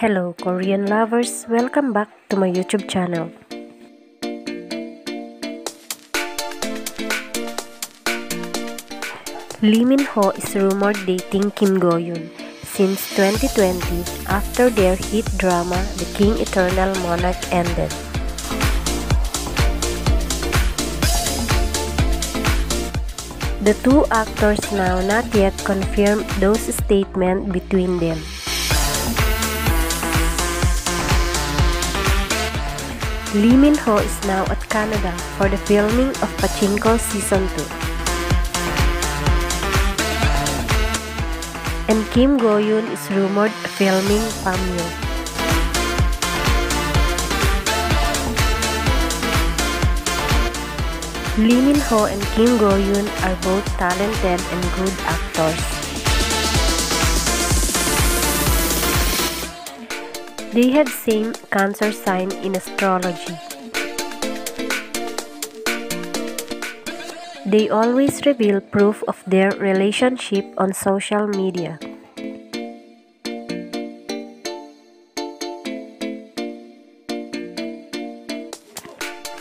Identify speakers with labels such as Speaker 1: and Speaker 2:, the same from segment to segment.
Speaker 1: Hello Korean lovers, welcome back to my YouTube channel. Lee Min Ho is rumored dating Kim Go Eun since 2020 after their hit drama The King Eternal Monarch ended. The two actors now not yet confirmed those statements between them. Lee Min Ho is now at Canada for the filming of Pachinko Season 2. and Kim Go Eun is rumored filming Pamyo. Lee Min Ho and Kim Go Eun are both talented and good actors. They have same cancer sign in astrology. They always reveal proof of their relationship on social media.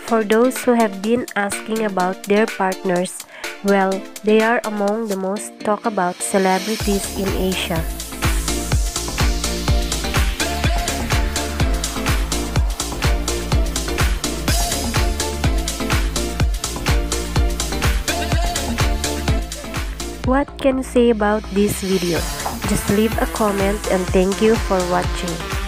Speaker 1: For those who have been asking about their partners, well, they are among the most talked about celebrities in Asia. What can you say about this video? Just leave a comment and thank you for watching.